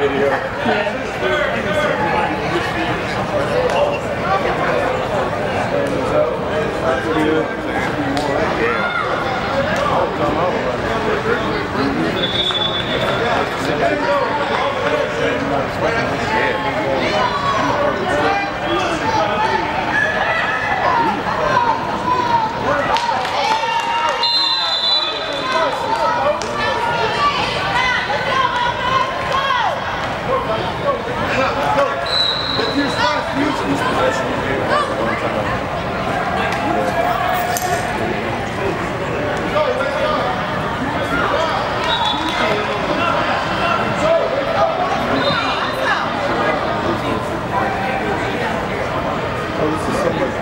video.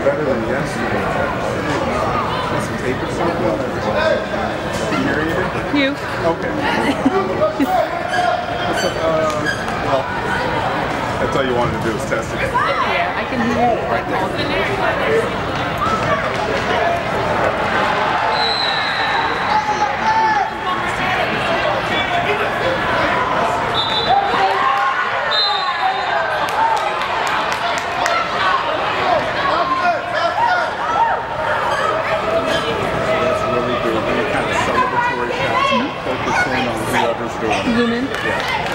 better than yesterday. Want some tape or something? You. Okay. uh, well, that's all you wanted to do is test it. Yeah, I can hear you. Right there. Human. Yeah.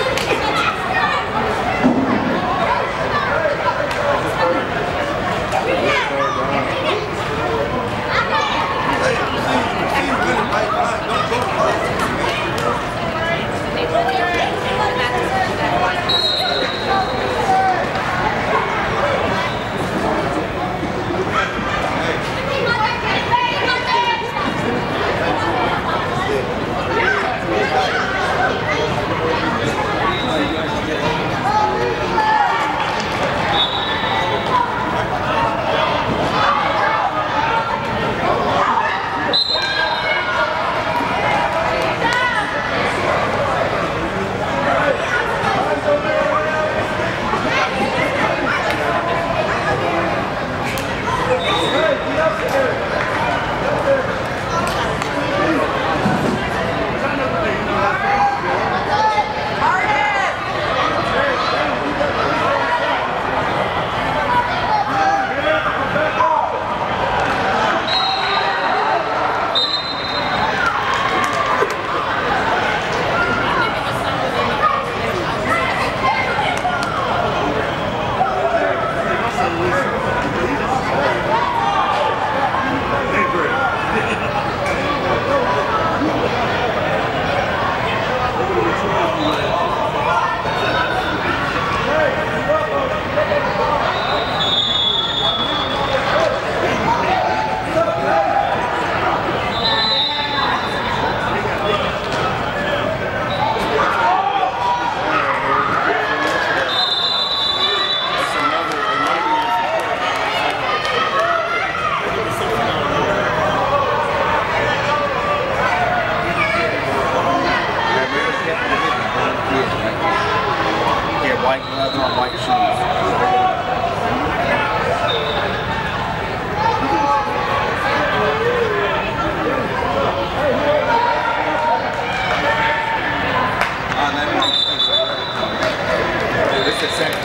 percent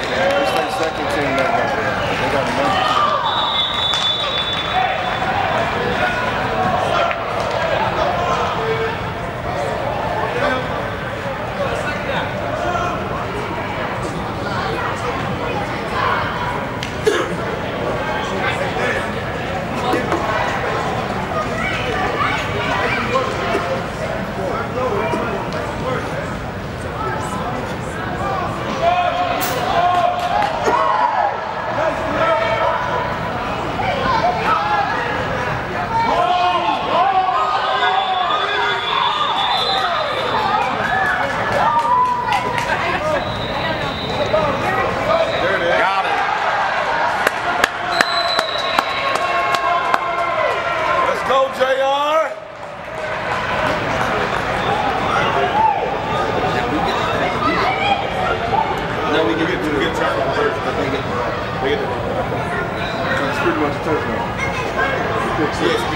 Yes,